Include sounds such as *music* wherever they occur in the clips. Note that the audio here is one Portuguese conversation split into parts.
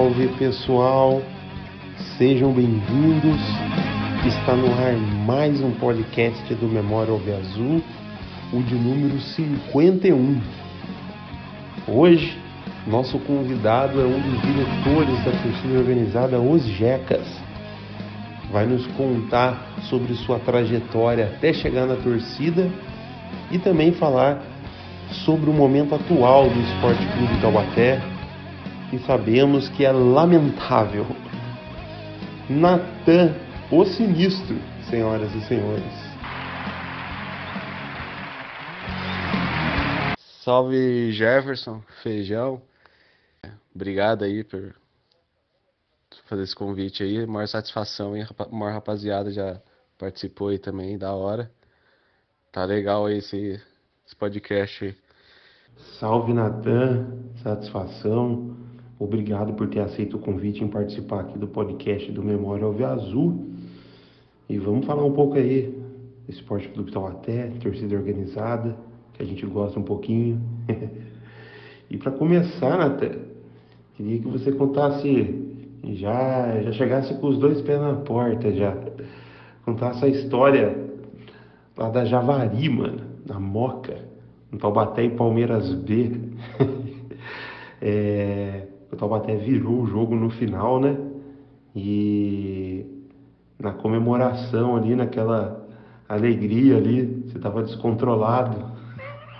salve pessoal, sejam bem-vindos. Está no ar mais um podcast do Memória Alve Azul, o de número 51. Hoje, nosso convidado é um dos diretores da torcida organizada Os Jecas. Vai nos contar sobre sua trajetória até chegar na torcida e também falar sobre o momento atual do Esporte Clube Taubaté, que sabemos que é lamentável. Natan, o sinistro, senhoras e senhores. Salve Jefferson, feijão. Obrigado aí por fazer esse convite aí. Maior satisfação, hein? Maior rapaziada já participou aí também, da hora. Tá legal aí esse, esse podcast aí. Salve Natan, satisfação. Obrigado por ter aceito o convite em participar aqui do podcast do Memória Alve Azul. E vamos falar um pouco aí Esporte Clube Taubaté, torcida organizada, que a gente gosta um pouquinho. *laughs* e para começar, Natan, queria que você contasse, já, já chegasse com os dois pés na porta, já contasse a história lá da Javari, mano, na Moca, no Taubaté e Palmeiras B. *laughs* é, o Taubaté virou o jogo no final, né? E na comemoração ali, naquela alegria ali, você tava descontrolado.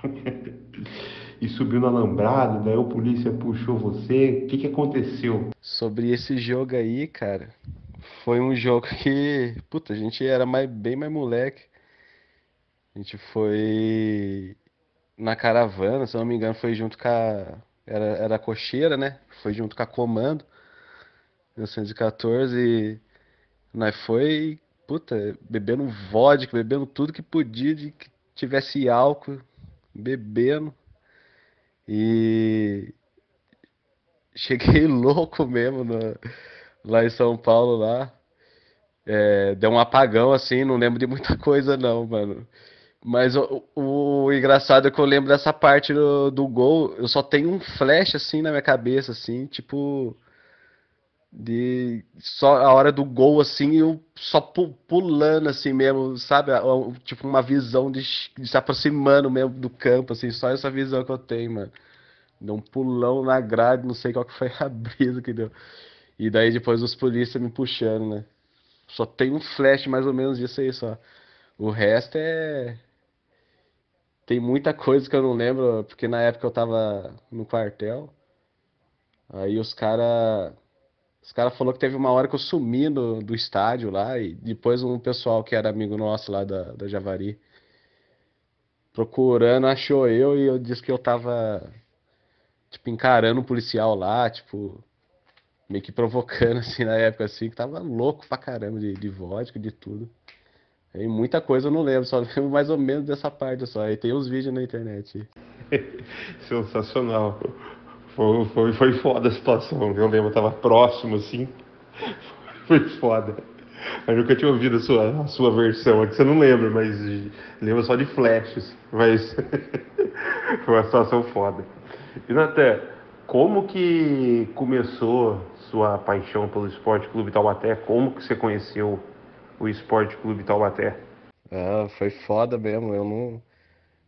*laughs* e subiu no alambrado, daí o polícia puxou você. O que, que aconteceu? Sobre esse jogo aí, cara, foi um jogo *laughs* que, puta, a gente era mais, bem mais moleque. A gente foi na caravana, se não me engano, foi junto com a era, era cocheira, né? Foi junto com a Comando, 1914, e nós foi, puta, bebendo vodka, bebendo tudo que podia, de que tivesse álcool, bebendo. E *laughs* cheguei louco mesmo no, lá em São Paulo lá. É, deu um apagão assim, não lembro de muita *laughs* coisa não, mano. Mas o, o, engraçado é que eu lembro dessa parte do, do gol, eu só tenho um flash assim na minha cabeça, assim, tipo. De só a hora do gol, assim, eu só pulando assim mesmo, sabe? Tipo uma visão de, de se aproximando mesmo do campo, assim, só essa visão que eu tenho, mano. Deu um pulão na grade, não sei qual que foi a *laughs* brisa que deu. E daí depois os polícias me puxando, né? Só tem um flash mais ou menos disso aí só. O resto é tem muita coisa que eu não lembro, porque na época eu tava no quartel. Aí os cara os cara falou que teve uma hora que eu sumi do, do estádio lá e depois um pessoal que era amigo nosso lá da, da Javari procurando achou eu e eu disse que eu tava tipo encarando um policial lá, tipo meio que provocando *laughs* assim na época assim, que tava louco pra caramba de, de vodka, de tudo. Tem muita coisa eu não lembro, só *laughs* lembro mais ou menos dessa parte só. E tem uns vídeos na internet. *laughs* Sensacional. Foi, foi, foi foda a situação. Eu lembro, eu tava próximo assim. *laughs* Foi foda. Eu nunca tinha ouvido a sua, a sua versão, é que você não lembra, mas lembra só de flashes. Mas foi uma situação foda. E Naté, como que começou sua paixão pelo Esporte Clube Taubaté? Como que você conheceu o Esporte Clube Taubaté? Ah, foi foda mesmo, eu não,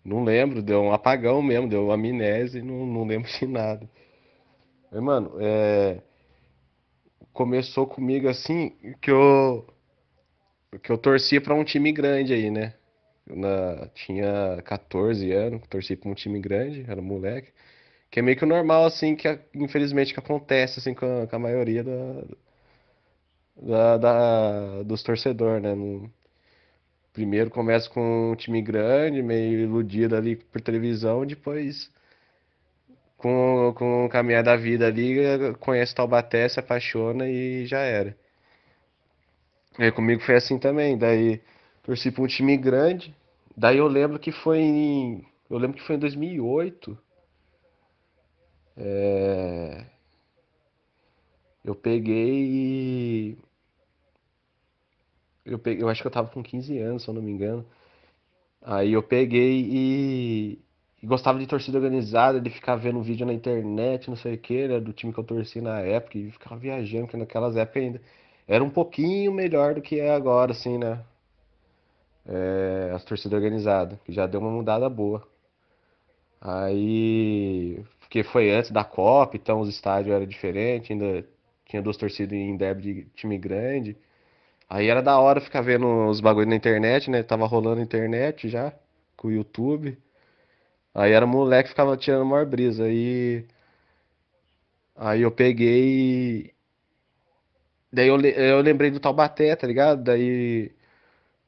não lembro, deu um apagão mesmo, deu amnésia e não, não lembro de nada. Mas, mano, é... começou comigo assim que eu que eu torcia para um time grande aí, né? Na... tinha 14 anos, torci para um time grande, era moleque. Que é meio que o normal, assim, que infelizmente que acontece assim com a, com a maioria da, da, da dos torcedores, né? No, primeiro começa com um time grande, meio iludido ali por televisão, depois com, com o caminhar da vida ali, conhece Taubaté, se apaixona e já era. E comigo foi assim também, daí torci para um time grande, daí eu lembro que foi em, eu lembro que foi em 2008, é, eu peguei e eu, peguei, eu acho que eu tava com 15 anos, se eu não me engano. Aí eu peguei e, e gostava de torcida organizada, de ficar vendo vídeo na internet, não sei o que, né, do time que eu torci na época, e ficava viajando, porque naquelas épocas ainda era um pouquinho melhor do que é agora, assim, né? É, as torcidas organizadas, que já deu uma mudada boa. Aí, porque foi antes da Copa, então os estádios eram diferentes, ainda tinha duas torcidas em derby de time grande. Aí era da hora ficar vendo os bagulho na internet, né? Tava rolando internet já, com o YouTube. Aí era moleque ficava tirando maior brisa. Aí. Aí eu peguei. Daí eu, eu lembrei do Taubaté, tá ligado? Daí.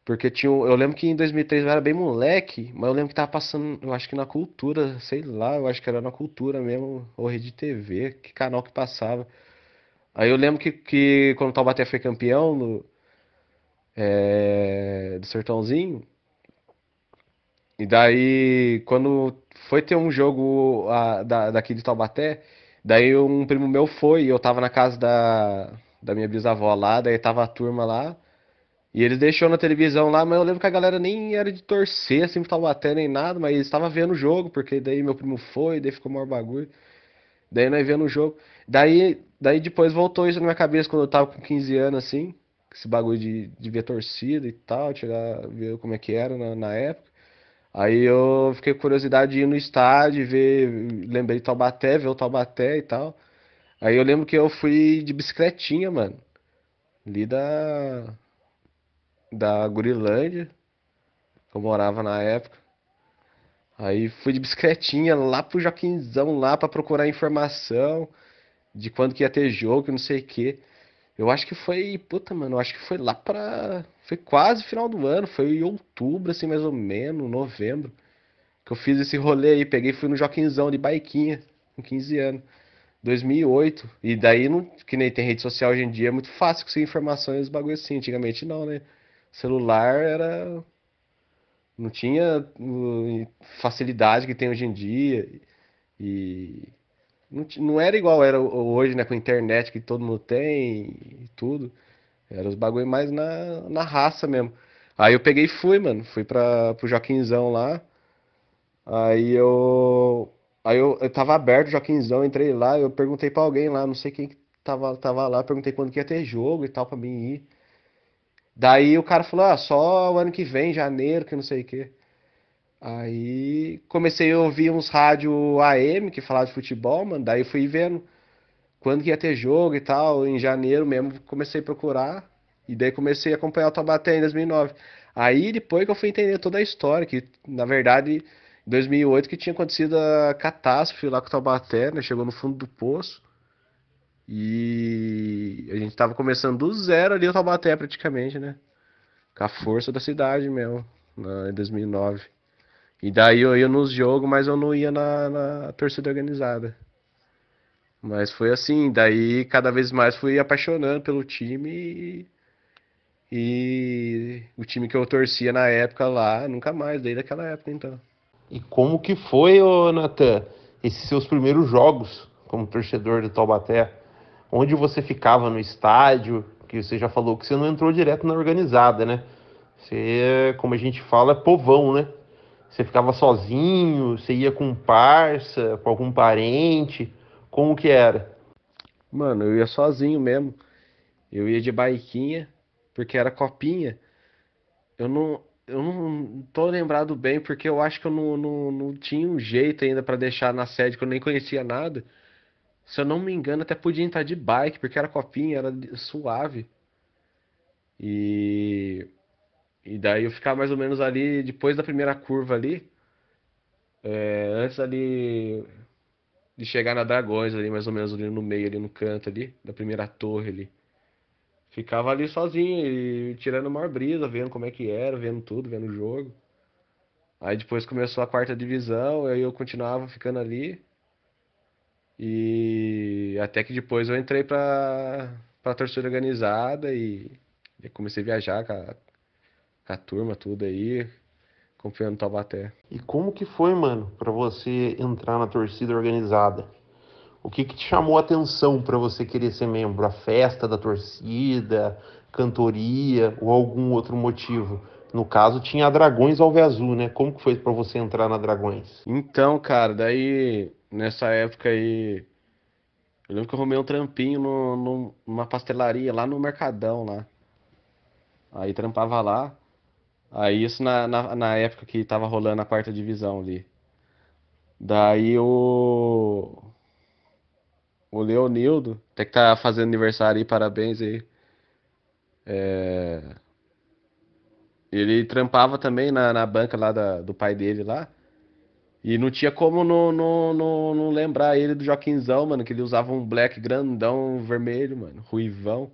Porque tinha. Eu lembro que em 2003 eu era bem moleque, mas eu lembro que tava passando, eu acho que na cultura, sei lá, eu acho que era na cultura mesmo, ou rede TV, que canal que passava. Aí eu lembro que, que quando o Taubaté foi campeão no, é, do Sertãozinho, e daí, quando foi ter um jogo a, da, daqui de Taubaté, daí um primo meu foi, e eu tava na casa da, da minha bisavó lá, daí tava a turma lá, e eles deixou na televisão lá, mas eu lembro que a galera nem era de torcer assim pro Taubaté nem nada, mas eles estavam vendo o jogo, porque daí meu primo foi, daí ficou maior bagulho. Daí nós vendo o jogo. Daí, daí depois voltou isso na minha cabeça quando eu tava com 15 anos, assim, esse bagulho de, de ver torcida e tal, chegar, ver como é que era na, na época. Aí eu fiquei com curiosidade de ir no estádio, ver, lembrei de Taubaté, ver o Taubaté e tal. Aí eu lembro que eu fui de bicicletinha, mano. Ali da da Gurilândia, que eu morava na época. Aí fui de bicicletinha lá pro Joaquinzão lá para procurar informação de quando que ia ter jogo, não sei o que. Eu acho que foi, puta, mano, eu acho que foi lá pra. Foi quase final do ano, foi em outubro, assim, mais ou menos, novembro. Que eu fiz esse rolê aí, peguei fui no Joaquinzão de baiquinha, com 15 anos. 2008. E daí, não, que nem tem rede social hoje em dia, é muito fácil conseguir informações, bagulho assim. Antigamente não, né? Celular era. Não tinha facilidade que tem hoje em dia. E não, era igual era hoje, né? Com a internet que todo mundo tem e tudo. Era os bagulho mais na, na raça mesmo. Aí eu peguei e fui, mano. Fui pra, pro Joaquinzão lá. Aí eu. Aí eu, eu tava aberto o Joaquinzão, entrei lá, eu perguntei pra alguém lá, não sei quem tava, tava lá, perguntei quando que ia ter jogo e tal pra mim ir. Daí o cara falou, ah, só o ano que vem, janeiro, que não sei o quê. Aí comecei a ouvir uns rádio AM que falavam de futebol, mano. Daí fui vendo quando que ia ter jogo e tal. Em janeiro mesmo comecei a procurar. E daí comecei a acompanhar o Taubaté em 2009. Aí depois que eu fui entender toda a história, que na verdade em 2008 que tinha acontecido a catástrofe lá com o Taubaté, né? Chegou no fundo do poço. E a gente tava começando do zero ali o Taubaté praticamente, né? Com a força da cidade mesmo, em 2009. E daí eu ia nos jogos, mas eu não ia na, na torcida organizada. Mas foi assim, daí cada vez mais fui apaixonando pelo time e, e o time que eu torcia na época lá, nunca mais, desde aquela época então. E como que foi, ô Natan, esses seus primeiros jogos como torcedor do Taubaté? Onde você ficava no estádio? Que você já falou que você não entrou direto na organizada, né? Você, como a gente fala, é povão, né? Você ficava sozinho? Você ia com um parça, com algum parente? Como que era? Mano, eu ia sozinho mesmo. Eu ia de baiquinha, porque era copinha. Eu não, eu não tô lembrado bem, porque eu acho que eu não, não, não tinha um jeito ainda para deixar na sede, que eu nem conhecia nada. Se eu não me engano, até podia entrar de bike, porque era copinha, era suave. E e daí eu ficava mais ou menos ali, depois da primeira curva ali, é, antes ali de chegar na Dragões ali, mais ou menos ali no meio, ali no canto ali, da primeira torre ali. Ficava ali sozinho e tirando maior brisa, vendo como é que era, vendo tudo, vendo o jogo. Aí depois começou a quarta divisão, aí eu continuava ficando ali. E até que depois eu entrei pra, pra torcida organizada e, e comecei a viajar a turma, tudo aí, confiando no Taubaté. E como que foi, mano, para você entrar na torcida organizada? O que que te chamou a atenção para você querer ser membro? A festa da torcida, cantoria ou algum outro motivo? No caso, tinha a Dragões Azul, né? Como que foi para você entrar na Dragões? Então, cara, daí nessa época aí. Eu lembro que eu arrumei um trampinho no, no, numa pastelaria lá no Mercadão lá. Aí trampava lá. Aí isso na, na, na época que tava rolando a quarta divisão ali. Daí o. O Leonildo, até que tá fazendo aniversário aí, parabéns aí. É... Ele trampava também na, na banca lá da, do pai dele lá. E não tinha como não, não, não, não lembrar ele do Joaquinzão, mano, que ele usava um black grandão vermelho, mano, ruivão.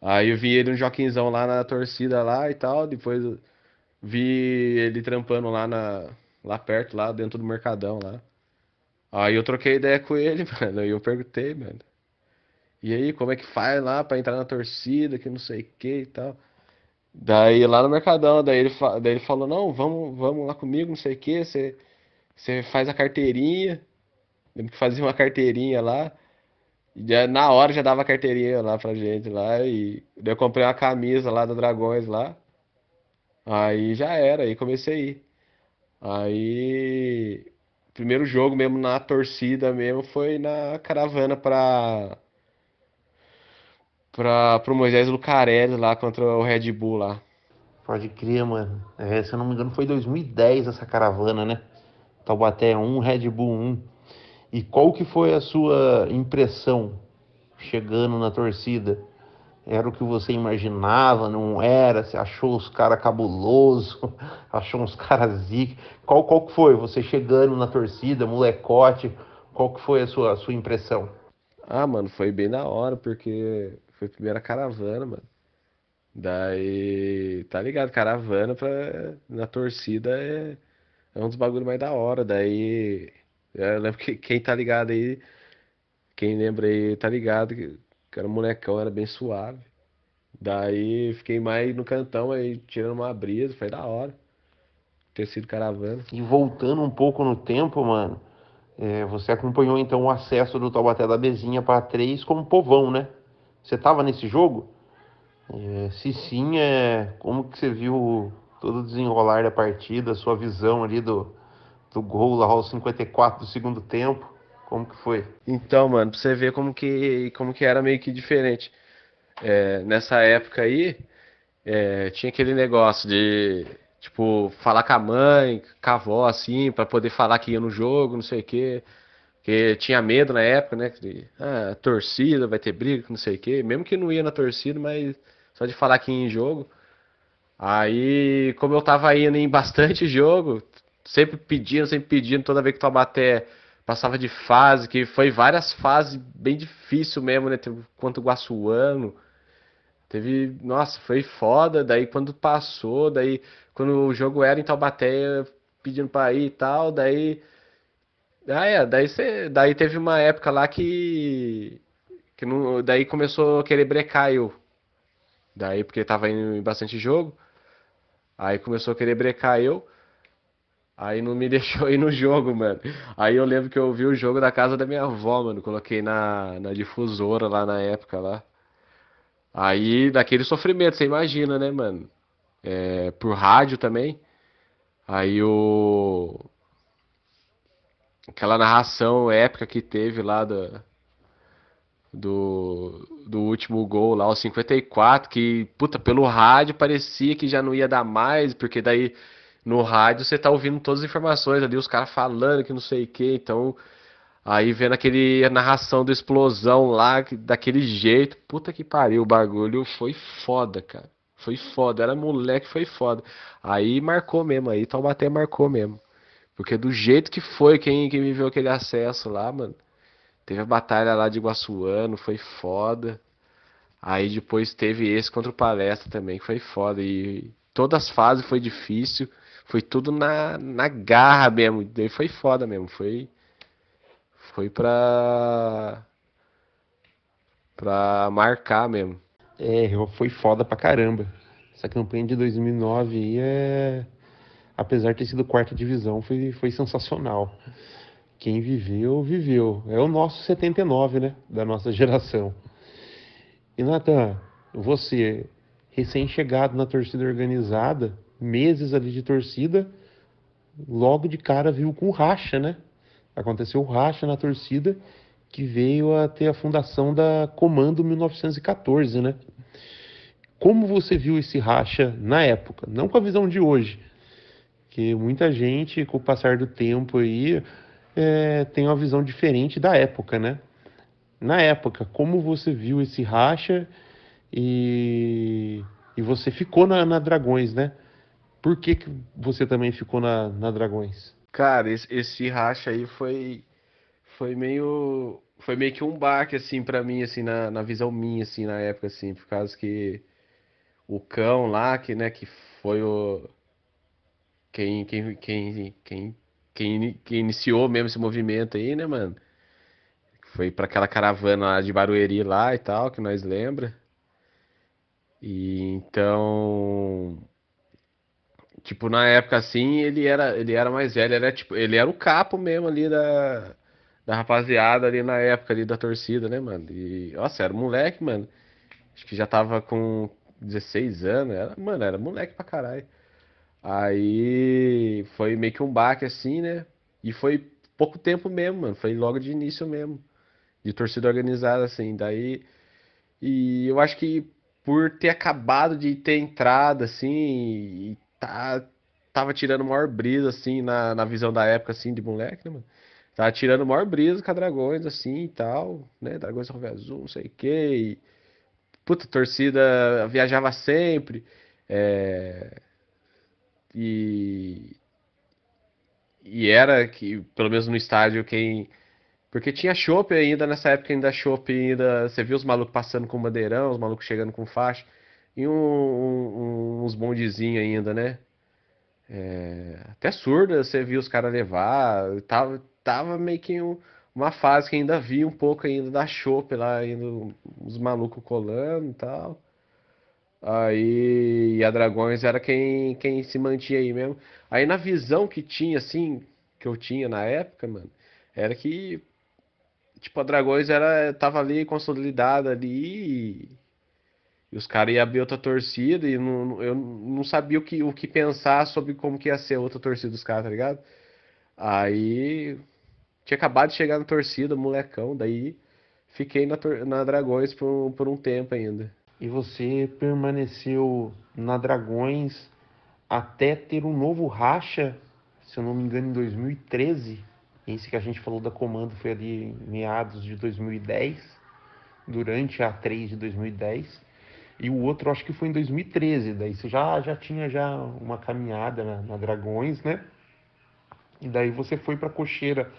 Aí eu vi ele no Joaquinzão lá na torcida lá e tal, depois vi ele trampando lá na lá perto, lá dentro do Mercadão lá. Aí eu troquei ideia com ele, *laughs* mano, e eu perguntei, mano. E aí, como é que faz lá pra entrar na torcida, que não sei o que e tal. Daí lá no Mercadão, daí ele, daí ele falou, não, vamos, vamos lá comigo, não sei o que, você, você faz a carteirinha. Lembro que fazia uma carteirinha lá. Já, na hora já dava carteirinha lá pra gente lá. E eu comprei uma camisa lá do Dragões lá. Aí já era, aí comecei a ir. Aí. Primeiro jogo mesmo na torcida mesmo foi na caravana pra. Pra, pro Moisés Lucarelli lá contra o Red Bull lá. Pode crer, mano. É, se eu não me engano, foi 2010 essa caravana, né? Taubaté 1, Red Bull 1. E qual que foi a sua impressão chegando na torcida? Era o que você imaginava, não era? Você achou os caras cabuloso? *laughs* Achou uns caras zica? Qual, qual que foi? Você chegando na torcida, molecote, qual que foi a sua, a sua impressão? Ah, mano, foi bem da hora, porque foi a primeira caravana, mano. Daí, tá ligado? Caravana pra, na torcida é, é um dos bagulhos mais da hora. Daí, eu lembro que quem tá ligado aí, quem lembra aí, tá ligado que que era um molecão, era bem suave. Daí fiquei mais no cantão aí, tirando uma brisa, foi da hora. Ter sido caravana. E voltando um pouco no tempo, mano, é, você acompanhou então o acesso do Taubaté da Bezinha para três como povão, né? Você tava nesse jogo? É, se sim, é, como que você viu todo o desenrolar da partida, sua visão ali do, do gol lá aos 54 do segundo tempo? Como que foi? Então, mano, pra você ver como que, como que era meio que diferente. É, nessa época aí, é, tinha aquele negócio de, tipo, falar com a mãe, com a avó, assim, para poder falar que ia no jogo, não sei o quê. Porque tinha medo na época, né? De, ah, torcida, vai ter briga, não sei o quê. Mesmo que não ia na torcida, mas só de falar que ia em jogo. Aí, como eu tava indo em bastante *laughs* jogo, sempre pedindo, sempre pedindo, toda vez que Taubaté passava de fase, que foi várias fases bem difícil mesmo, né? Teve, quanto Guaçuano. Teve, nossa, foi foda. Daí quando passou, daí quando o jogo era em Taubaté, pedindo pra ir e tal, daí. Ah, é, daí, cê, daí teve uma época lá que. que não, daí começou a querer brecar eu. Daí, porque tava indo em bastante jogo. Aí começou a querer brecar eu. Aí não me *laughs* deixou ir no jogo, mano. Aí eu lembro que eu vi o jogo da casa da minha avó, mano. Coloquei na, na difusora lá na época lá. Aí, daquele sofrimento, você imagina, né, mano? É, por rádio também. Aí o. Aquela narração épica que teve lá do, do, do último gol lá, o 54, que, puta, pelo rádio parecia que já não ia dar mais, porque daí no rádio você tá ouvindo todas as informações ali, os caras falando que não sei o que, então aí vendo aquele a narração da explosão lá, daquele jeito, puta que pariu, o bagulho foi foda, cara. Foi foda, era moleque, foi foda. Aí marcou mesmo, aí Taubaté marcou mesmo. Porque do jeito que foi, quem, quem viveu aquele acesso lá, mano. Teve a batalha lá de Iguaçuano, foi foda. Aí depois teve esse contra o Palestra também, que foi foda. E todas as fases foi difícil. Foi tudo na, na garra mesmo. Daí foi foda mesmo. Foi. Foi pra. pra marcar mesmo. É, foi foda pra caramba. Essa campanha de 2009 aí é. Apesar de ter sido quarta divisão, foi, foi sensacional. Quem viveu, viveu. É o nosso 79, né? Da nossa geração. E Natan, você recém-chegado na torcida organizada, meses ali de torcida, logo de cara viu com racha, né? Aconteceu racha na torcida que veio a ter a fundação da Comando 1914, né? Como você viu esse racha na época? Não com a visão de hoje, que muita gente, com o passar do tempo aí, é, tem uma visão diferente da época, né? Na época, como você viu esse racha e, e você ficou na, na Dragões, né? Por que, que você também ficou na, na Dragões? Cara, esse, esse racha aí foi foi meio foi meio que um baque assim para mim assim na, na visão minha assim na época assim, por causa que o cão lá que né que foi o quem quem quem quem quem, quem iniciou mesmo esse movimento aí, né, mano? Foi para aquela caravana lá de Barueri lá e tal, que nós lembra. E então tipo, na época assim, ele era, ele era mais velho, ele era tipo, ele era o capo mesmo ali da, da rapaziada ali na época ali da torcida, né, mano? E, nossa, era moleque, mano. Acho que já tava com 16 anos, era, mano, era moleque pra caralho. Aí foi meio que um baque assim, né? E foi pouco tempo mesmo, mano. Foi logo de início mesmo. De torcida organizada, assim. Daí. E eu acho que por ter acabado de ter entrado, assim, e tá, tava tirando maior brisa, assim, na, na visão da época, assim, de moleque, né, mano? Tava tirando maior brisa com a Dragões, assim, e tal, né? Dragões Alve Azul, não sei o quê. E, puta, torcida viajava sempre. É, e, e era que, pelo menos no estádio, quem. Porque tinha chopp ainda, nessa época ainda chopp ainda. Você viu os malucos passando com bandeirão, os malucos chegando com faixa. E um, um, uns bondezinhos ainda, né? É, até surda você viu os caras levar. Tava, tava meio que um, uma fase que ainda vi um pouco ainda da chopp lá, ainda os malucos colando e tal. Aí, e a Dragões era quem, quem se mantinha aí mesmo. Aí na visão que tinha, assim, que eu tinha na época, mano, era que, tipo, a Dragões era, tava ali consolidada ali e, os caras iam abrir outra torcida e não, eu não sabia o que, o que pensar sobre como que ia ser outra torcida dos caras, tá ligado? Aí, tinha acabado de chegar na torcida, molecão, daí fiquei na, na Dragões por, por um tempo ainda e você permaneceu na Dragões até ter um novo racha, se eu não me engano, em 2013. Esse que a gente falou da comando foi ali em meados de 2010, durante a 3 de 2010. E o outro acho que foi em 2013, daí você já, já tinha já uma caminhada na, na Dragões, né? E daí você foi para Cocheira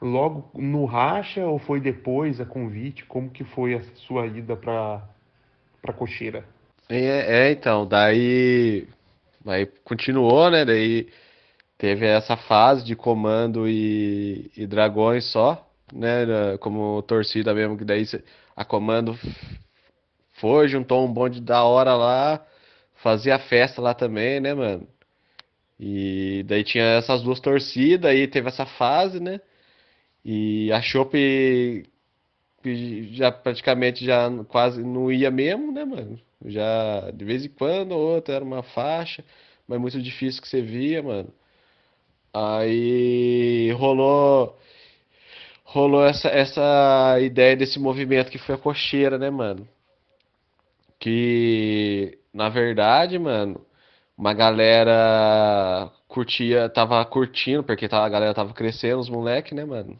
logo no racha ou foi depois a convite? Como que foi a sua ida para para cocheira. É, é, então, daí, daí continuou, né? Daí teve essa fase de comando e, e dragões só, né? Como torcida mesmo, que daí a comando foi, juntou um bonde da hora lá, fazia festa lá também, né, mano? E daí tinha essas duas torcidas, aí teve essa fase, né? E a Chopp já praticamente já quase não ia mesmo, né, mano? Já de vez em quando ou outra era uma faixa, mas muito difícil que você via, mano. Aí rolou rolou essa, essa ideia desse movimento que foi a cocheira, né, mano? Que na verdade, mano, uma galera curtia, tava curtindo, porque a galera tava crescendo, os moleques, né, mano?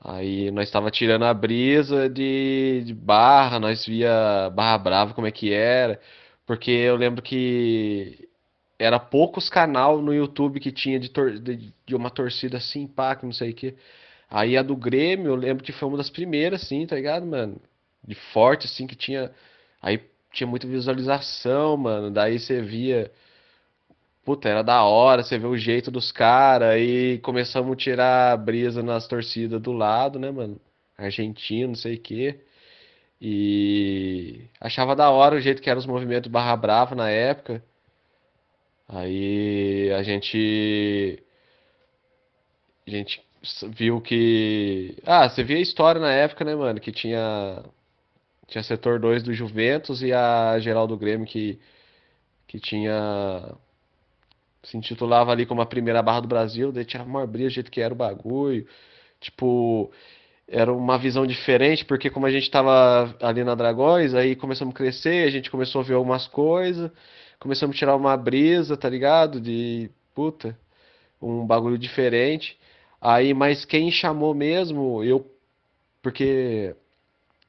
Aí nós estava tirando a brisa de, de Barra, nós via Barra Brava como é que era, porque eu lembro que era poucos canal no YouTube que tinha de, de, de uma torcida assim, pá, que não sei o que. Aí a do Grêmio, eu lembro que foi uma das primeiras, assim, tá ligado, mano? De forte, assim, que tinha. Aí tinha muita visualização, mano. Daí você via Puta, era da hora, você vê o jeito dos caras e começamos a tirar brisa nas torcidas do lado, né, mano? Argentino, não sei o quê. E achava da hora o jeito que eram os movimentos Barra Brava na época. Aí a gente. A gente viu que. Ah, você via a história na época, né, mano? Que tinha. Tinha setor 2 do Juventus e a geral do Grêmio que, que tinha. Se intitulava ali como a primeira barra do Brasil, daí tinha uma brisa do jeito que era o bagulho. Tipo, era uma visão diferente, porque como a gente tava ali na Dragões, aí começamos a crescer, a gente começou a ver algumas coisas, começamos a tirar uma brisa, tá ligado? De puta, um bagulho diferente. Aí, mas quem chamou mesmo, eu. Porque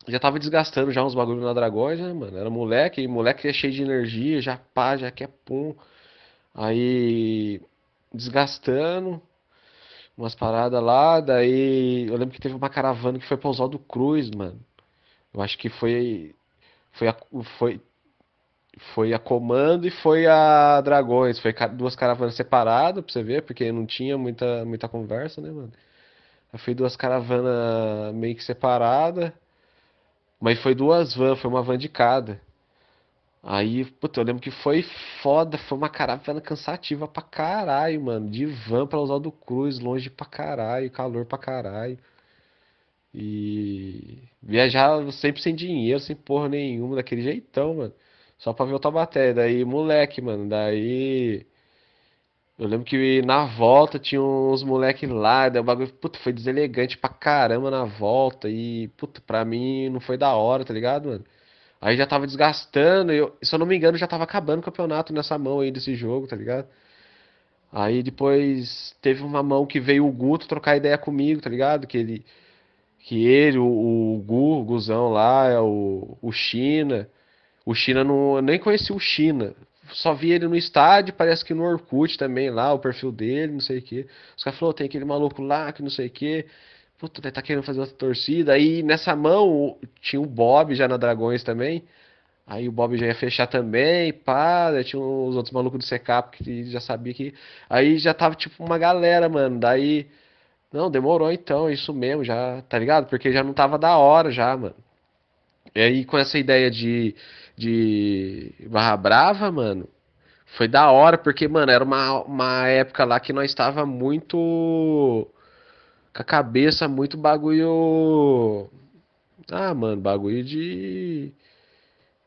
já tava desgastando já uns bagulhos na Dragões, né, mano? Era moleque, e moleque é cheio de energia, já pá, já quer pum. Aí. Desgastando umas paradas lá, daí eu lembro que teve uma caravana que foi pra Oswaldo Cruz, mano. Eu acho que foi foi a, foi foi a Comando e foi a Dragões, foi duas caravanas separadas pra você ver, porque não tinha muita muita conversa, né, mano? Foi duas caravanas meio que separadas, mas foi duas vans, foi uma van de cada. Aí, puta, eu lembro que foi foda, foi uma caravana cansativa pra caralho, mano. De van pra usar do Cruz, longe pra caralho, calor pra caralho. E viajar sempre sem dinheiro, sem porra nenhuma, daquele jeitão, mano. Só pra ver o Taubaté. Daí, moleque, mano. Daí. Eu lembro que na volta tinha uns moleque lá, daí o bagulho, puta, foi deselegante pra caramba na volta. E, puta, pra mim não foi da hora, tá ligado, mano? Aí já tava desgastando, eu, se eu não me engano, já tava acabando o campeonato nessa mão aí desse jogo, tá ligado? Aí depois teve uma mão que veio o Guto trocar ideia comigo, tá ligado? Que ele, que ele, o, o Gu, o Guzão lá, é o, o China. O China não, eu nem conheci o China. Só vi ele no estádio, parece que no Orkut também lá, o perfil dele, não sei o que. Os caras falaram, tem aquele maluco lá que não sei o que. Puta, tá querendo fazer outra torcida. Aí nessa mão tinha o Bob já na Dragões também. Aí o Bob já ia fechar também, pá. tinha os outros malucos do Secap que já sabia que. Aí já tava tipo uma galera, mano. Daí. Não, demorou então, isso mesmo, já, tá ligado? Porque já não tava da hora já, mano. E aí com essa ideia de, de Barra Brava, mano, foi da hora, porque, mano, era uma, uma época lá que nós estava muito com a cabeça muito bagulho. Ah, mano, bagulho de.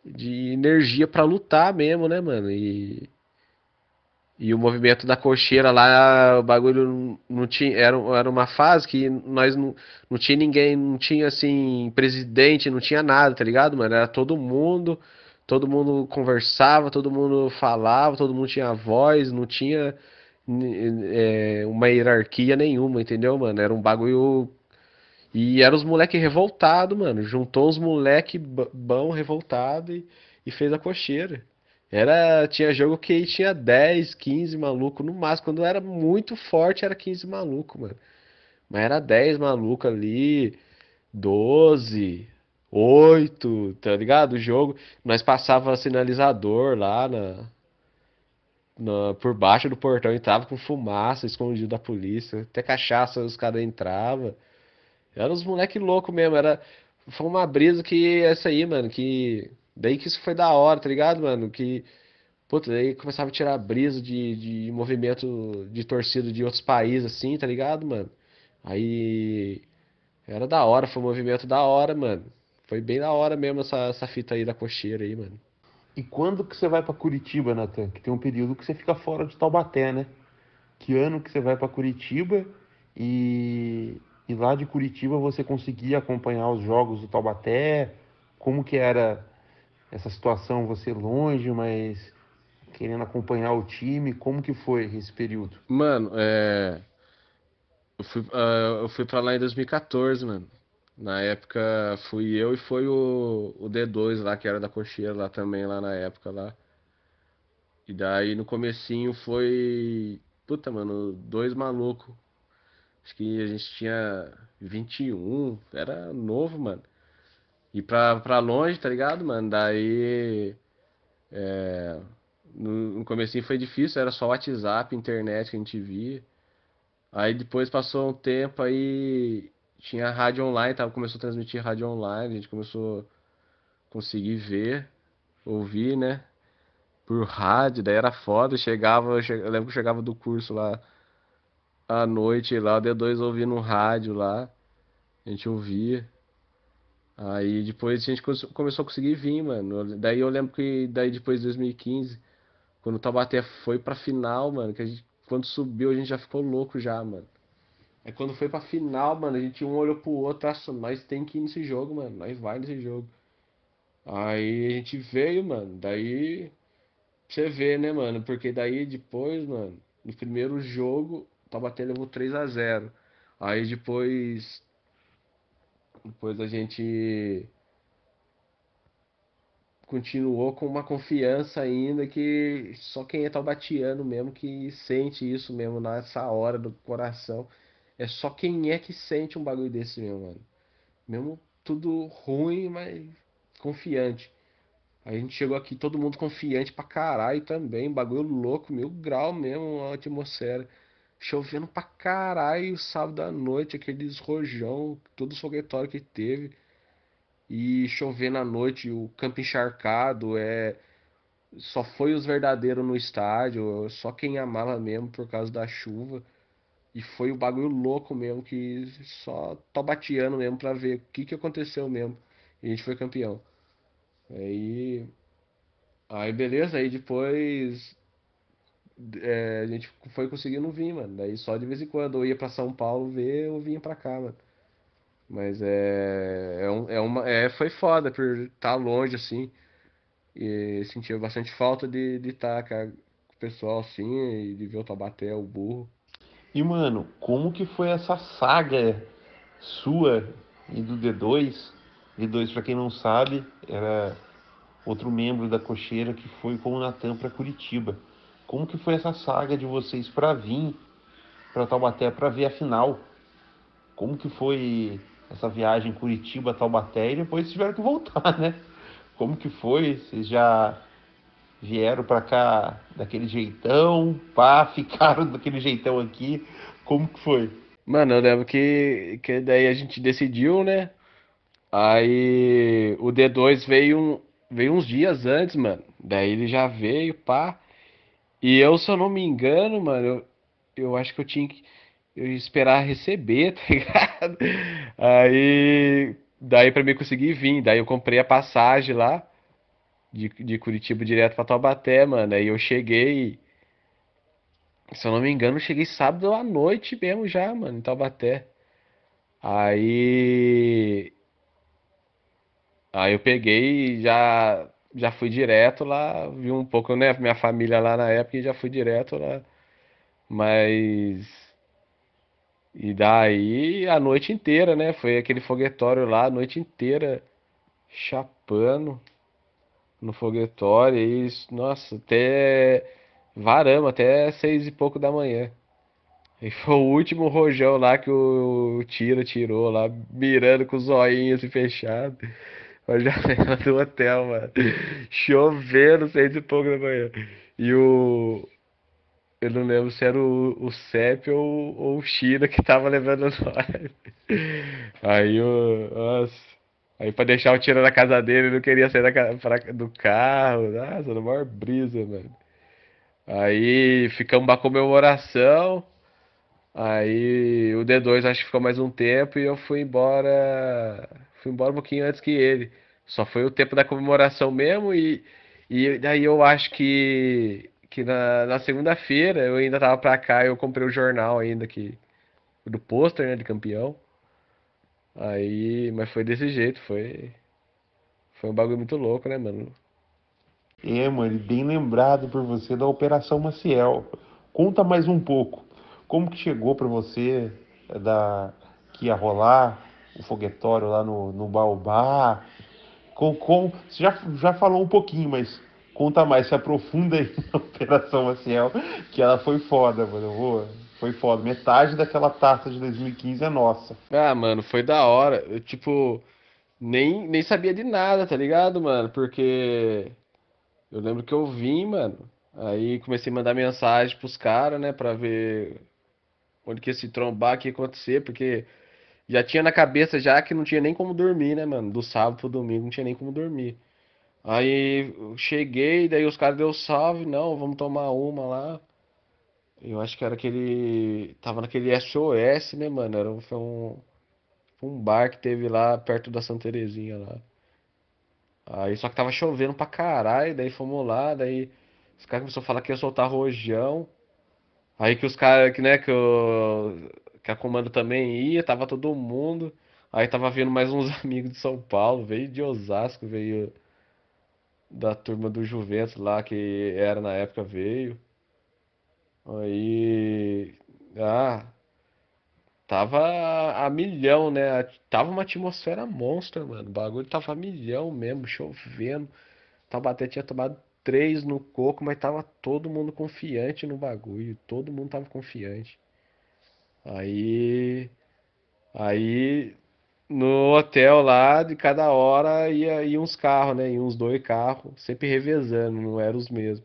de energia para lutar mesmo, né, mano? E. E o movimento da cocheira lá, o bagulho não tinha. Era, era uma fase que nós não, não tinha ninguém, não tinha assim, presidente, não tinha nada, tá ligado, mano? Era todo mundo, todo mundo conversava, todo mundo falava, todo mundo tinha voz, não tinha é, uma hierarquia nenhuma, entendeu, mano? Era um bagulho. E era os moleque revoltado, mano. Juntou os moleque bom revoltado e, e fez a cocheira. Era, tinha jogo que tinha 10, 15 maluco no máximo. Quando era muito forte, era 15 maluco, mano. Mas era 10 maluco ali, 12, 8, tá ligado? O jogo. Nós passava sinalizador lá na, no, por baixo do portão, entrava com fumaça, escondido da polícia. Até cachaça os caras entravam. Era uns moleque louco mesmo. Era, foi uma brisa que essa aí, mano, que. Daí que isso foi da hora, tá ligado, mano? Que. Puta, daí começava a tirar brisa de, de movimento de torcida de outros países, assim, tá ligado, mano? Aí. Era da hora, foi um movimento da hora, mano. Foi bem da hora mesmo essa, essa fita aí da cocheira aí, mano. E quando que você vai para Curitiba, Natan? Que tem um período que você fica fora de Taubaté, né? Que ano que você vai para Curitiba e, e lá de Curitiba você conseguia acompanhar os jogos do Taubaté? Como que era essa situação, você longe, mas querendo acompanhar o time? Como que foi esse período? Mano, é... eu fui, uh, eu fui pra lá em 2014, mano. Na época fui eu e foi o, o D2 lá, que era da cocheira lá também, lá na época lá. E daí no comecinho foi. Puta, mano, dois malucos. Acho que a gente tinha 21, era novo, mano. E pra, pra longe, tá ligado, mano? Daí. É, no, no comecinho foi difícil, era só WhatsApp, internet que a gente via. Aí depois passou um tempo aí tinha rádio online, tava, começou a transmitir rádio online, a gente começou a conseguir ver, ouvir, né? Por rádio, daí era foda, chegava, eu, lembro que eu chegava do curso lá à noite lá, o D2 ouvindo um rádio lá, a gente ouvia. Aí depois a gente começou a conseguir vir, mano. Daí eu lembro que daí depois de 2015, quando o Taubaté foi pra final, mano, que a gente, quando subiu a gente já ficou louco já, mano. Aí quando foi pra final, mano, a gente um olhou pro outro, nossa, nós tem que ir nesse jogo, mano, nós vai nesse jogo. Aí a gente veio, mano, daí você vê, né, mano, porque daí depois, mano, no primeiro jogo, Taubaté levou 3 a 0 Aí depois depois a gente continuou com uma confiança ainda que só quem é taubatiano mesmo que sente isso mesmo nessa hora do coração. É só quem é que sente um bagulho desse mesmo, mano. Mesmo tudo ruim, mas confiante. A gente chegou aqui, todo mundo confiante pra caralho também, bagulho louco, mil grau mesmo a atmosfera. Chovendo pra caralho sábado à noite, aqueles rojão, todo foguetório que teve. E chovendo à noite, o campo encharcado, é. Só foi os verdadeiros no estádio, só quem amava mesmo por causa da chuva. E foi o bagulho louco mesmo, que só bateando mesmo pra ver o que, que aconteceu mesmo. E a gente foi campeão. Aí. Aí beleza, aí depois é, a gente foi conseguindo vir, mano. Daí só de vez em quando eu ia pra São Paulo ver, eu vinha pra cá, mano. Mas é, é, um, é uma, é, foi foda por estar tá longe, assim. E sentia bastante falta de estar tá com o pessoal, assim, e de ver o Tabaté, o burro. E, mano, como que foi essa saga sua e do D2? D2, pra quem não sabe, era outro membro da cocheira que foi com o Natan pra Curitiba. Como que foi essa saga de vocês para vir para Taubaté para ver a final? Como que foi essa viagem Curitiba Taubaté e depois tiveram que voltar, *laughs* né? Como que foi? Vocês já vieram para cá daquele jeitão, pá, *laughs* ficaram daquele jeitão aqui? Como que foi? Mano, eu lembro que, que daí a gente decidiu, né? Aí o D2 veio, veio uns dias antes, mano. Daí ele já veio, pá. E eu, se eu não me engano, mano, eu, eu acho que eu tinha que eu esperar receber, *laughs* tá ligado? Aí, daí pra mim conseguir vir, daí eu comprei a passagem lá de, de Curitiba direto pra Taubaté, mano. Aí eu cheguei, se eu não me engano, eu cheguei sábado à noite mesmo já, mano, em Taubaté. Aí, aí eu peguei e já já fui direto lá, vi um pouco, né, minha família lá na época e já fui direto lá. Mas e daí a noite inteira, né? Foi aquele foguetório lá, a noite inteira chapando no foguetório e isso, nossa, até varamos, até seis e pouco da manhã. E foi o último rojão lá que o Tira tirou lá, mirando com os olhinhos assim fechados a janela do hotel, mano. Chovendo, seis e pouco da manhã. E o. Eu não lembro se era o, o CEP ou, ou o China que tava levando *laughs* nós. Aí o. Nossa. Aí pra deixar o tiro na casa dele, ele não queria sair da, pra, do carro. Nossa, na maior brisa, mano. Aí ficamos uma comemoração. Aí o D2 acho que ficou mais um tempo e eu fui embora. Fui embora um pouquinho antes que ele. Só foi o tempo da comemoração mesmo e, e daí eu acho que, que na, na segunda-feira eu ainda tava pra cá eu comprei o jornal ainda que do pôster, né, de campeão. Aí, mas foi desse jeito, foi foi um bagulho muito louco, né, mano? É, mano, bem lembrado por você da Operação Maciel. Conta mais um pouco. Como que chegou para você é, da que ia rolar o foguetório lá no, no Baobá? Com, com, você já, já falou um pouquinho, mas conta mais, se aprofunda aí *laughs* na Operação Maciel, que ela foi foda, mano. Vou, foi foda. Metade daquela taça de 2015 é nossa. Ah, mano, foi da hora. Eu, tipo, nem, nem sabia de nada, tá ligado, mano? Porque eu lembro que eu vim, mano. Aí comecei a mandar mensagem pros caras, né, pra ver onde que ia se trombar, o que ia acontecer, porque já tinha na cabeça já que não tinha nem como dormir, né, mano? Do sábado pro domingo não tinha nem como dormir. Aí eu cheguei, daí os caras deu salve, não, vamos tomar uma lá. Eu acho que era aquele. Tava naquele SOS, né, mano? Era, foi um. um bar que teve lá perto da Santa Terezinha lá. Aí só que tava chovendo pra caralho, daí fomos lá, daí os caras começaram a falar que ia soltar rojão. Aí que os caras, que né, que, que a comanda também ia, tava todo mundo. Aí tava vindo mais uns *laughs* amigos de São Paulo, veio de Osasco, veio da turma do Juventus lá, que era na época, veio. Aí. Ah. Tava a milhão, né? Tava uma atmosfera monstra, mano. O bagulho tava a milhão mesmo, chovendo. Taubaté tinha tomado três no coco, mas tava todo mundo confiante no bagulho. Todo mundo tava confiante. Aí. Aí. No hotel lá, de cada hora ia, ia uns carros, né? Uns dois carros, sempre revezando, não eram os mesmos.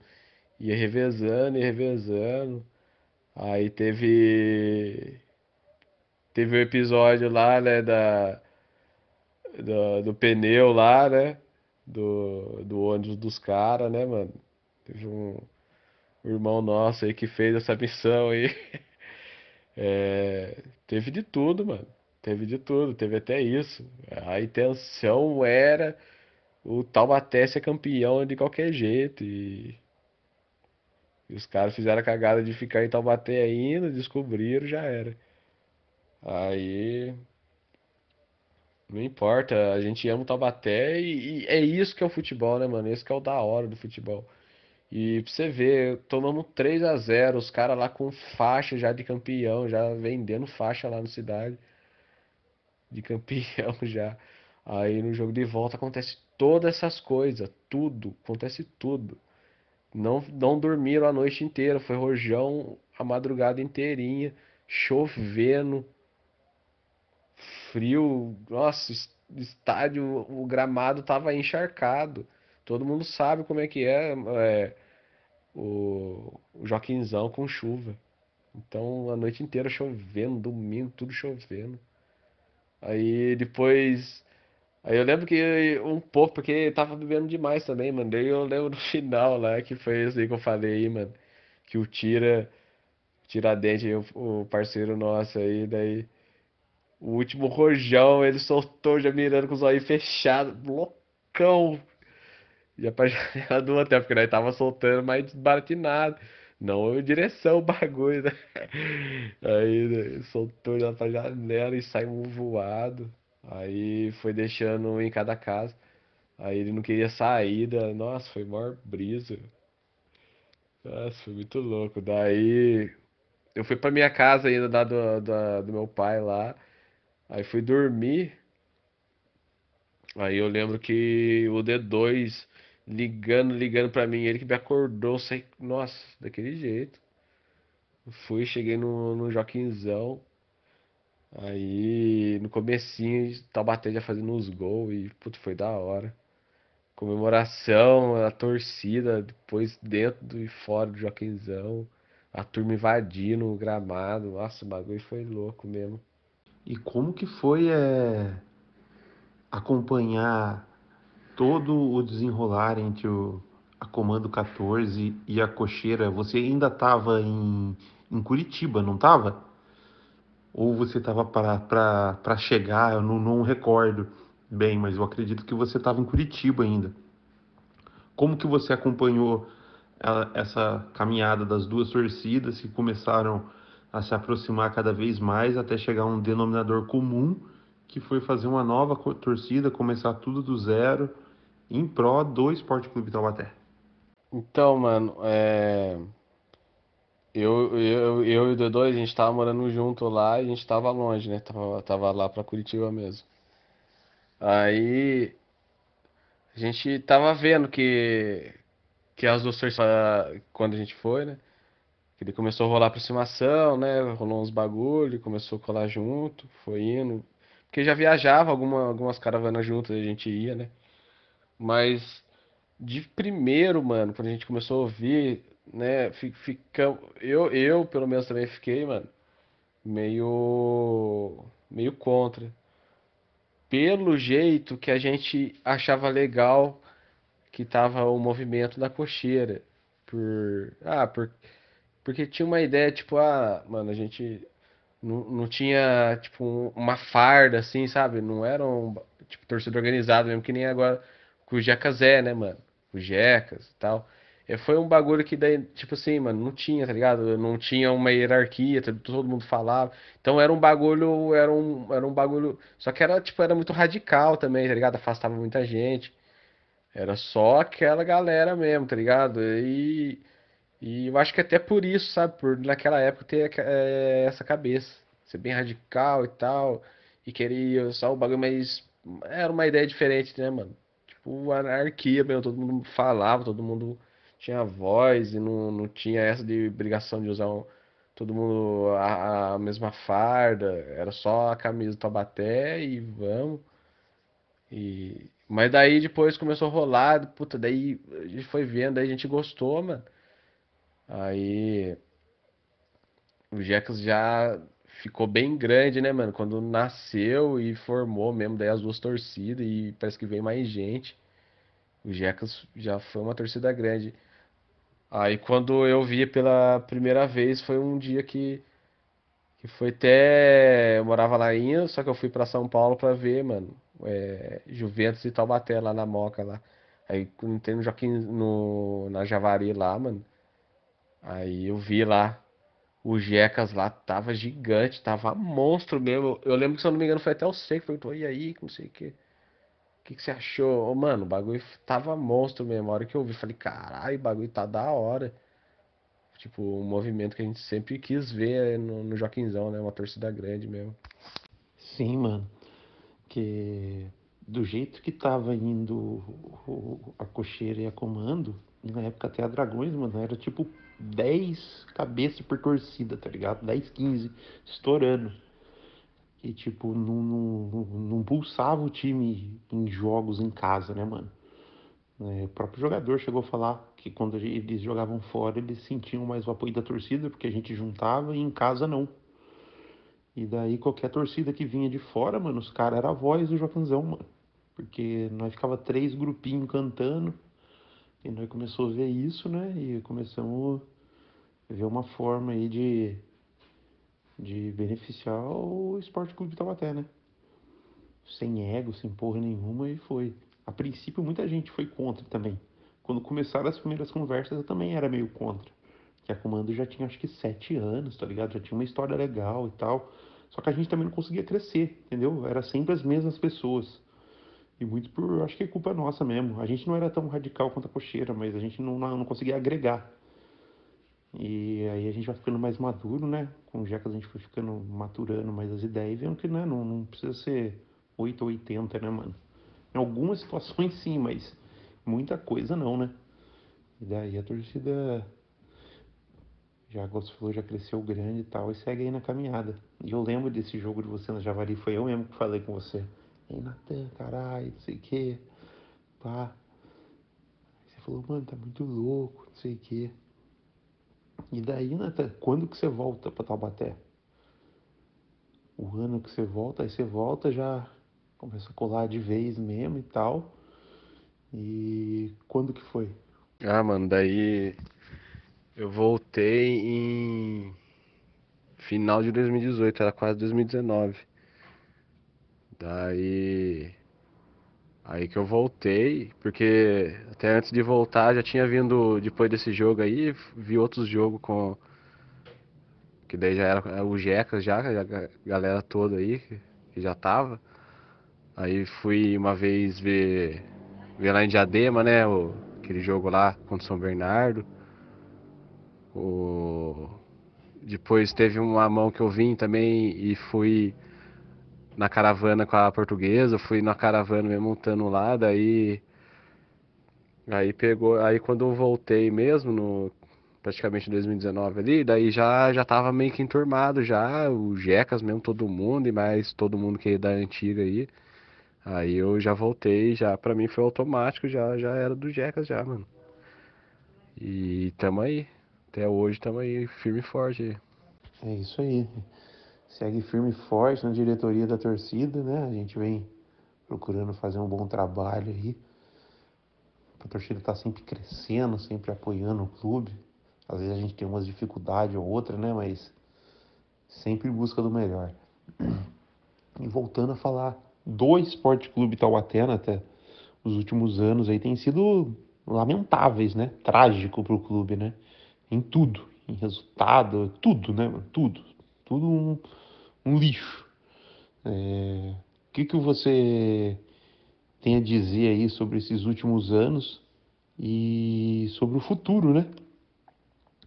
Ia revezando e revezando. Aí teve. Teve o um episódio lá, né, da, do, do pneu lá, né? Do, do ônibus dos caras, né, mano? Teve um, um irmão nosso aí que fez essa missão aí. *laughs* É, teve de tudo, mano. Teve de tudo, teve até isso. A intenção era o Taubaté ser campeão de qualquer jeito. E, e os caras fizeram a cagada de ficar em Taubaté ainda, descobriram, já era. Aí. Não importa, a gente ama o Taubaté e, e é isso que é o futebol, né, mano? Esse que é o da hora do futebol. E pra você ver, tomamos 3 a 0 os caras lá com faixa já de campeão, já vendendo faixa lá na cidade. De campeão *laughs* já. Aí no jogo de volta acontece todas essas coisas, tudo, acontece tudo. Não, não dormiram a noite inteira, foi rojão a madrugada inteirinha, chovendo, frio, nossa, estádio, o gramado tava encharcado. Todo mundo sabe como é que é, é o, o Joaquinzão com chuva. Então a noite inteira chovendo, domingo, tudo chovendo. Aí depois. Aí eu lembro que um pouco, porque tava bebendo demais também, mano. Daí eu lembro no *laughs* final lá, que foi isso aí que eu falei aí, mano. Que o Tira, Tiradente, o, o parceiro nosso aí, daí. O último rojão, ele soltou já mirando com os olhos fechados, loucão. Já pra *laughs* janela do hotel, porque nós tava soltando mais desbaratinado. Não direção o bagulho, né? *laughs* Aí né, soltou já pra janela e saiu voado. Aí foi deixando em cada casa. Aí ele não queria saída. Nossa, foi maior brisa. Nossa, foi muito louco. Daí eu fui pra minha casa ainda lá do, do, do meu pai lá. Aí fui dormir. Aí eu lembro que o D2 ligando, ligando pra mim, ele que me acordou, sai, nossa, daquele jeito. Fui, cheguei no, no Joaquinzão. Aí no comecinho, Taubaté já fazendo os gols e puto, foi da hora. Comemoração, a torcida, depois dentro e fora do Joaquinzão. A turma invadindo o gramado. Nossa, o bagulho foi louco mesmo. E como que foi é, acompanhar todo o desenrolar entre o, a Comando 14 e a Cocheira? Você ainda estava em, em Curitiba, não estava? Ou você estava para chegar? Eu não, não recordo bem, mas eu acredito que você estava em Curitiba ainda. Como que você acompanhou essa caminhada das duas torcidas que começaram a se aproximar cada vez mais até chegar a um denominador comum, que foi fazer uma nova torcida, começar tudo do zero, em pró do Esporte Clube Taubaté. Então, mano, é... eu, eu, eu e o D2, a gente tava morando junto lá e a gente tava longe, né? Tava, tava lá pra Curitiba mesmo. Aí a gente tava vendo que, que as duas torcidas, quando a gente foi, né? Que ele começou a rolar aproximação, né? Rolou uns bagulho, começou a colar junto, foi indo. Porque já viajava alguma, algumas caravanas juntas, a gente ia, né? Mas de primeiro, mano, quando a gente começou a ouvir, né? Fica, eu, eu, pelo menos, também fiquei, mano, meio. meio contra. Pelo jeito que a gente achava legal que tava o movimento da cocheira. Por. Ah, por porque tinha uma ideia, tipo, ah, mano, a gente Não, não tinha, tipo, uma farda, assim, sabe? Não era um, tipo, torcida organizada mesmo, que nem agora com o Jecas é, né, mano? O Jecas e tal. É, foi um bagulho que daí, tipo assim, mano, não tinha, tá ligado? Não tinha uma hierarquia, todo mundo falava. Então era um bagulho, era um, era um bagulho. Só que era, tipo, era muito radical também, tá ligado? Afastava muita gente. Era só aquela galera mesmo, tá ligado? E, e eu acho que até por isso, sabe? Por naquela época ter é, essa cabeça. Ser bem radical e tal. E queria só o bagulho, mas era uma ideia diferente, né, mano? Tipo, anarquia mesmo, todo mundo falava, todo mundo tinha voz e não, não tinha essa de obrigação de usar um, todo mundo a, a, mesma farda, era só a camisa do Taubaté e vamos. E, mas daí depois começou a rolar, puta, daí a gente foi vendo, daí a gente gostou, mano. Aí o Jackas já ficou bem grande, né, mano? Quando nasceu e formou mesmo, daí as duas torcidas e parece que veio mais gente. O Jackas já foi uma torcida grande. Aí quando eu vi pela primeira vez foi um dia que que foi até eu morava lá ainda, só que eu fui para São Paulo para ver, mano, é, Juventus e Taubaté lá na Moca lá. Aí quando no Joaquim no na Javari lá, mano. Aí eu vi lá o Jecas lá tava gigante, tava monstro mesmo. Eu lembro que se eu não me engano foi até o que perguntou, e aí, não sei o que que, que você achou? Oh, mano, o bagulho tava monstro mesmo. A hora que eu vi, falei, caralho, o bagulho tá da hora. Tipo, um movimento que a gente sempre quis ver no, no Joaquinzão, né? Uma torcida grande mesmo. Sim, mano. Que do jeito que tava indo a cocheira e a comando, na época até a Dragões, mano, era tipo 10 cabeças por torcida, tá ligado? 10, 15, estourando e tipo, não, não, não pulsava o time em jogos em casa, né, mano? É, o próprio jogador chegou a falar que quando eles jogavam fora, eles sentiam mais o apoio da torcida, porque a gente juntava e em casa não. E daí qualquer torcida que vinha de fora, mano, os caras eram a voz do Joaquinzão, mano. Porque nós ficava três grupinhos cantando, e nós começamos a ver isso, né? E começamos a ver uma forma aí de de beneficiar o Esporte Clube Taubaté, né? Sem ego, sem porra nenhuma, e foi. A princípio, muita gente foi contra também. Quando começaram as primeiras conversas, eu também era meio contra. Que a Comando já tinha, acho que, sete anos, tá ligado? Já tinha uma história legal e tal. Só que a gente também não conseguia crescer, entendeu? Era sempre as mesmas pessoas. E muito por, acho que é culpa nossa mesmo. A gente não era tão radical quanto a cocheira, mas a gente não, não conseguia agregar. E aí a gente vai ficando mais maduro, né? Com o Jacas a gente foi ficando maturando mais as ideias e vendo que né, não, não precisa ser 8 ou 80, né, mano? Em algumas *laughs* situações sim, mas muita coisa não, né? E daí a torcida já, falou, já cresceu grande e tal, e segue aí na caminhada. E eu lembro desse jogo de você na Javari, foi eu mesmo que falei com você. Ei, Natan, caralho, não sei o quê. Pá. Aí você falou, mano, tá muito louco, não sei o quê. E daí, Nathan, quando que você volta para Taubaté? O ano que você volta, aí você volta já começa a colar de vez mesmo e tal. E quando que foi? Ah, mano, daí eu voltei em final de 2018, era quase 2019. Daí Aí que eu voltei, porque até antes de voltar já tinha vindo, depois desse jogo aí, vi outros jogos com. Que daí já era o Jecas já, a galera toda aí, que já tava. Aí fui uma vez ver, ver lá em Diadema, né? O, aquele jogo lá contra o São Bernardo. O, depois teve uma mão que eu vim também e fui na caravana com a portuguesa, fui na caravana mesmo montando lá, daí aí pegou, aí quando eu voltei mesmo no praticamente 2019 ali, daí já já tava meio que enturmado já, o Jecas mesmo todo mundo e mais todo mundo que é da antiga aí. Aí eu já voltei, já para mim foi automático, já já era do Jecas já, mano. E tamo aí. Até hoje tamo aí firme e forte. É isso aí segue firme e forte na diretoria da torcida, né? A gente vem procurando fazer um bom trabalho aí. A torcida está sempre crescendo, sempre apoiando o clube. Às vezes a gente tem umas dificuldades ou outra, né? Mas sempre em busca do melhor. *clears throat* E voltando a falar do Esporte Clube Taubaté, né, até os últimos anos aí tem sido lamentáveis, né? Trágico para o clube, né? Em tudo, em resultado, tudo, né? Tudo, tudo um, um lixo. É... O que, que você tem a dizer aí sobre esses últimos anos e sobre o futuro, né?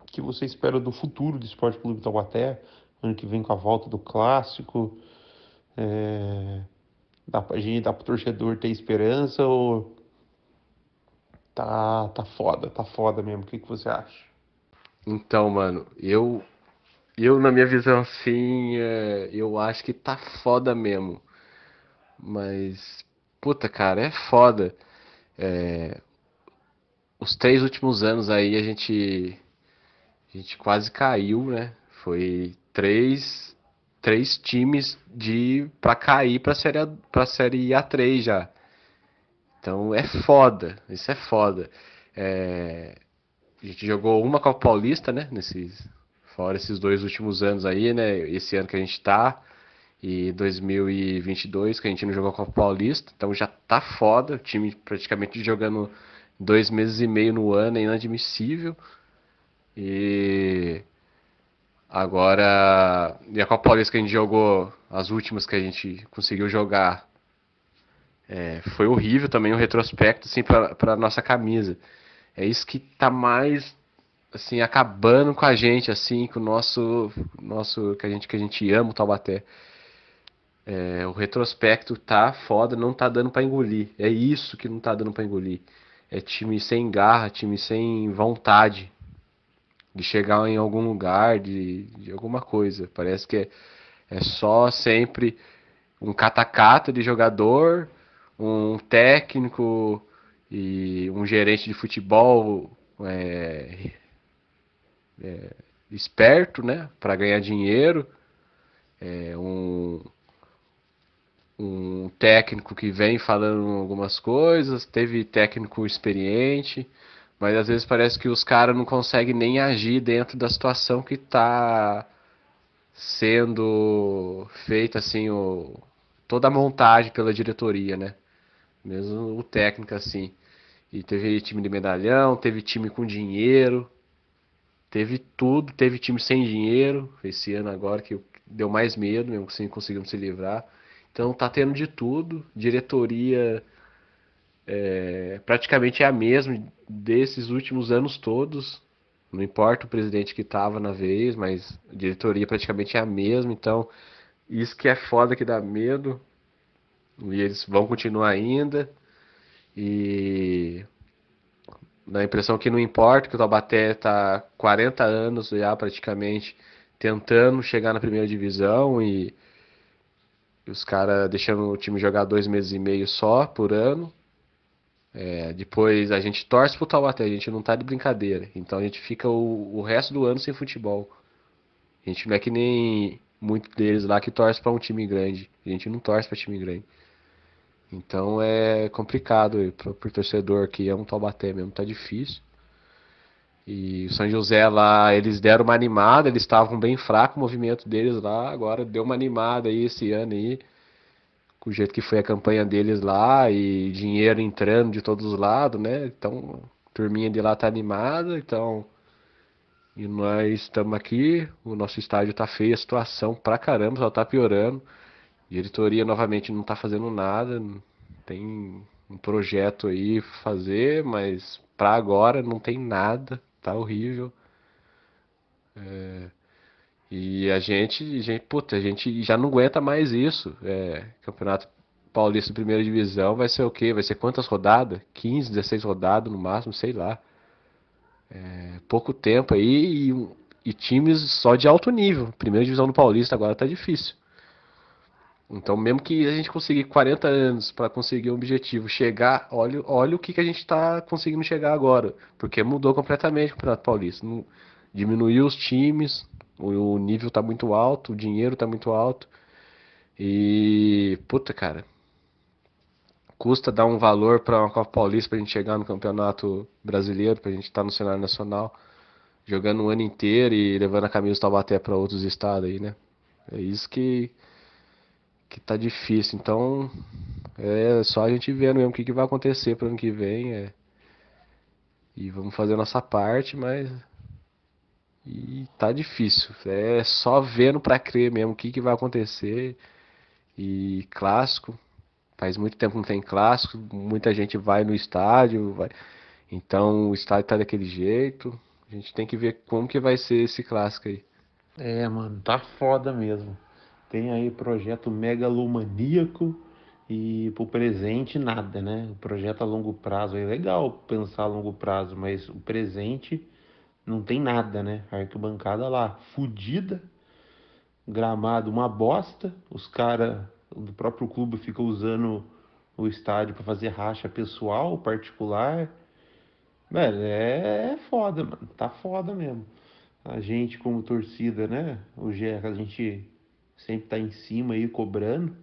O que você espera do futuro do Esporte Clube Taubaté, ano que vem com a volta do clássico? É... Dá pra gente, dá pro torcedor ter esperança ou tá, tá foda, tá foda mesmo? O que, que você acha? Então, mano, eu, eu na minha visão assim, é, eu acho que tá foda mesmo. Mas, puta, cara, é foda. É, os três últimos anos aí a gente, a gente quase caiu, né? Foi três, três times de para cair para série para série A3 já. Então é foda, isso é foda. É, a gente jogou uma Copa Paulista, né? Nesses, fora esses dois últimos anos aí, né? Esse ano que a gente tá e 2022 que a gente não jogou a Copa Paulista, então já tá foda. O time praticamente jogando dois meses e meio no ano é inadmissível. E agora, e a Copa Paulista que a gente jogou, as últimas que a gente conseguiu jogar, é, foi horrível também o retrospecto assim para nossa camisa. É isso que tá mais assim acabando com a gente assim, com o nosso nosso que a gente que a gente ama o Taubaté. É, o retrospecto tá foda, não tá dando para engolir. É isso que não tá dando para engolir. É time sem garra, time sem vontade de chegar em algum lugar, de, de alguma coisa. Parece que é, é só sempre um catacata de jogador um técnico e um gerente de futebol é, é, esperto, né, para ganhar dinheiro, é, um, um técnico que vem falando algumas coisas, teve técnico experiente, mas às vezes parece que os caras não conseguem nem agir dentro da situação que está sendo feita assim o, toda a montagem pela diretoria, né? Mesmo o técnico assim. E teve time de medalhão, teve time com dinheiro, teve tudo, teve time sem dinheiro, esse ano agora que deu mais medo, mesmo assim conseguimos se livrar. Então tá tendo de tudo, diretoria é, praticamente é a mesma desses últimos anos todos. Não importa o presidente que estava na vez, mas a diretoria praticamente é a mesma, então isso que é foda que dá medo. E eles vão continuar ainda. E dá a impressão que não importa, que o Taubaté está 40 anos já praticamente tentando chegar na primeira divisão e, e os caras deixando o time jogar dois meses e meio só por ano. É, depois a gente torce pro Taubaté, a gente não tá de brincadeira. Então a gente fica o, o resto do ano sem futebol. A gente não é que nem muitos deles lá que torce para um time grande. A gente não torce para time grande. Então é complicado para o torcedor que é um Taubaté mesmo, tá difícil. E o São José lá, eles deram uma animada, eles estavam bem fraco o movimento deles lá, agora deu uma animada aí esse ano aí, com o jeito que foi a campanha deles lá e dinheiro entrando de todos os lados, né? Então, a turminha de lá tá animada, então e nós estamos aqui, o nosso estádio tá feio, a situação pra caramba, só tá piorando. Diretoria novamente não está fazendo nada, tem um projeto aí fazer, mas para agora não tem nada, tá horrível. É, e a gente, gente, puta, a gente já não aguenta mais isso. É, Campeonato Paulista Primeira Divisão vai ser o quê? Vai ser quantas rodadas? 15, 16 rodadas no máximo, sei lá. É, pouco tempo aí e, e times só de alto nível. Primeira divisão do Paulista agora tá difícil. Então, mesmo que a gente conseguir 40 anos para conseguir um objetivo, chegar, olha, olha o que, que a gente está conseguindo chegar agora, porque mudou completamente o Campeonato Paulista. Não, diminuiu os times, o, o nível está muito alto, o dinheiro está muito alto. E, puta, cara, custa dar um valor para uma Copa Paulista para a gente chegar no Campeonato Brasileiro, para a gente estar tá no cenário nacional, jogando o ano inteiro e levando a camisa do Taubaté para outros estados aí, né? É isso que que tá difícil. Então, é só a gente vendo mesmo o que, que vai acontecer para ano que vem. É... E vamos fazer a nossa parte, mas. E tá difícil. É só vendo para crer mesmo o que, que vai acontecer. E clássico. Faz muito tempo que não tem clássico. Muita gente vai no estádio. Vai... Então o estádio tá daquele jeito. A gente tem que ver como que vai ser esse clássico aí. É, mano, tá foda mesmo. Tem aí projeto megalomaníaco e pro presente nada, né? O projeto a longo prazo é legal pensar a longo prazo, mas o presente não tem nada, né? A arquibancada lá, fudida, gramado uma bosta, os caras do próprio clube ficam usando o estádio para fazer racha pessoal, particular. Velho, é foda, mano. Tá foda mesmo. A gente como torcida, né? O GR, a gente sempre tá em cima aí cobrando.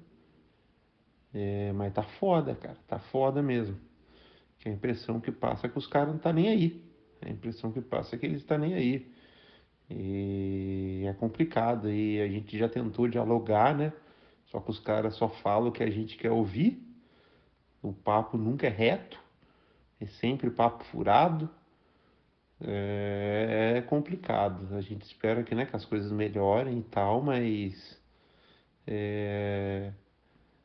É, mas tá foda, cara. Tá foda mesmo. Que a impressão que passa é que os caras não tá nem aí. A impressão que passa é que eles tá nem aí. E é complicado. E a gente já tentou dialogar, né? Só que os caras só falam o que a gente quer ouvir. O papo nunca é reto. É sempre papo furado. É, é complicado. A gente espera que, né, que as coisas melhorem e tal, mas é...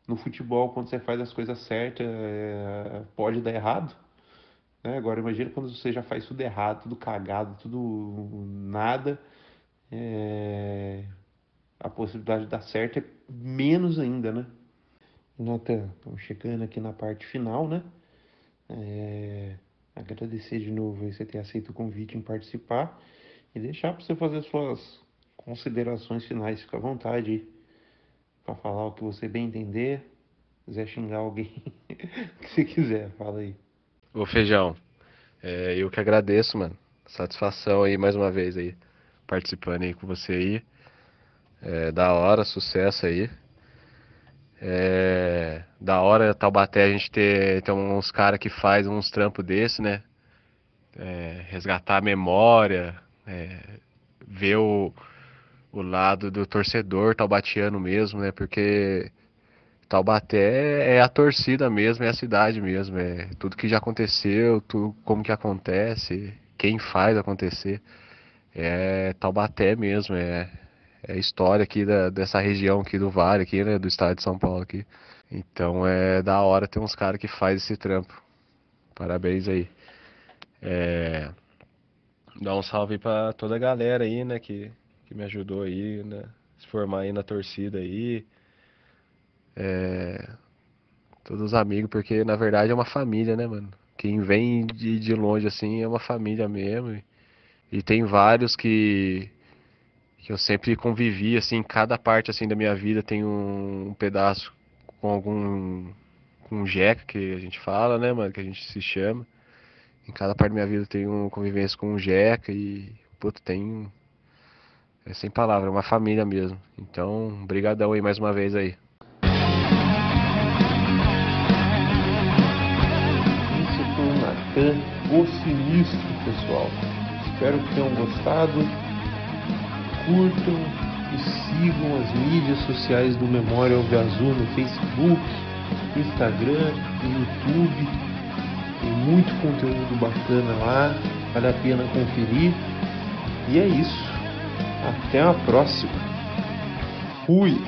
No futebol, quando você faz as coisas certas, é... pode dar errado. Né? Agora, imagina quando você já faz tudo errado, tudo cagado, tudo nada. É... A possibilidade de dar certo é menos ainda, né? Nota, estamos chegando aqui na parte final, né? É... Agradecer de novo você ter aceito o convite em participar e deixar para você fazer suas considerações finais. Fica à vontade para falar o que você bem entender. Quiser xingar alguém, *laughs* que você quiser, fala aí. Ô Feijão, é, eu que agradeço, mano. Satisfação aí mais uma vez aí, participando aí com você aí. É, da hora, sucesso aí. É, da hora Taubaté a gente ter, ter uns caras que faz uns trampos desse, né? É, resgatar a memória, é, ver o, o lado do torcedor taubatiano mesmo, né? Porque Taubaté é a torcida mesmo, é a cidade mesmo, é tudo que já aconteceu, tudo, como que acontece, quem faz acontecer. É Taubaté mesmo, é, é a história aqui da, dessa região aqui do Vale, aqui, né, do estado de São Paulo aqui. Então é da hora ter uns caras que faz esse trampo. Parabéns aí. É, dá um salve para toda a galera aí, né, que que me ajudou aí, né? Se formar aí na torcida aí. É, todos os amigos, porque na verdade é uma família, né, mano? Quem vem de, de longe assim é uma família mesmo. E, e tem vários que que eu sempre convivi assim, em cada parte assim da minha vida tem um, um pedaço com algum com um jeca que a gente fala, né, mano, que a gente se chama. Em cada parte da minha vida tem um convivência com um jeca e puto, tem é sem palavra, é uma família mesmo. Então, brigadão aí mais uma vez aí. Isso foi o Natan, o sinistro, pessoal. Espero que tenham gostado. Curtam e sigam as mídias sociais do Memória Alve Azul no Facebook, Instagram e YouTube. Tem muito conteúdo bacana lá, vale a pena conferir. E é isso. Até a próxima. Fui!